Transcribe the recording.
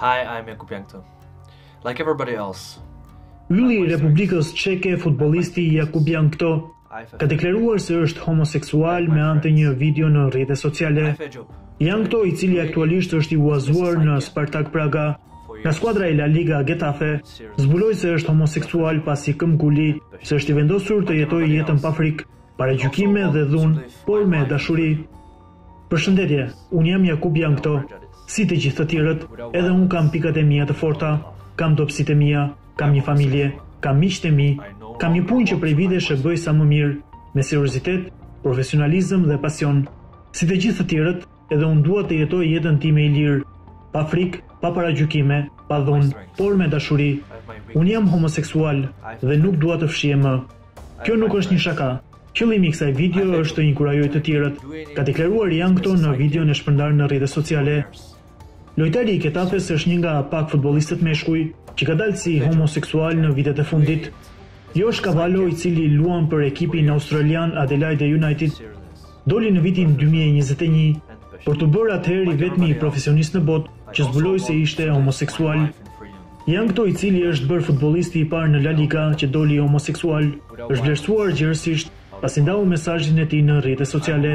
Hi, I'm Jakub Jankto. Like everybody else. Ylli i Republikës Çeke, futbollisti Jakub Jankto, ka deklaruar se është homoseksual me anë të një video në rrjete sociale. Jankto, i cili aktualisht është i huazuar në Spartak Praga, nga skuadra e La Liga Getafe, zbuloi se është homoseksual pasi këmbguli se është i vendosur të jetojë jetën pa frikë, paragjykime dhe dhunë, por me dashuri. Përshëndetje, unë jam Jakub Jankto, si të gjithë të tjerët, edhe unë kam pikat e mia të forta, kam dobësitë e mia, kam një familje, kam miqtë e mi, kam një punë që prej vitesh e bëj sa më mirë, me seriozitet, profesionalizëm dhe pasion. Si të gjithë të tjerët, edhe unë dua të jetoj jetën time i lirë, pa frikë, pa paragjykime, pa dhunë, por me dashuri. Unë jam homoseksual dhe nuk dua të fshihem më. Kjo nuk është një shaka, Qëllimi i kësaj video është të inkurajojë të tjerët, ka deklaruar Jankto në videon e shpërndarë në rrjete sociale. Lojtari i Getafes është një nga pak futbollistët meshkuj që ka dalë si homoseksual në vitet e fundit. Josh Cavallo, i cili luan për ekipin australian Adelaide United, doli në vitin dy mijë e njëzet e një, për t'u bërë atëherë i vetmi profesionist në botë që zbuloi se ishte homoseksual. Jankto i cili është bërë futbollisti i parë në La Liga që doli homoseksual, është vlerësuar gjerësisht pasi ndau mesazhin e tij në rrjetet sociale.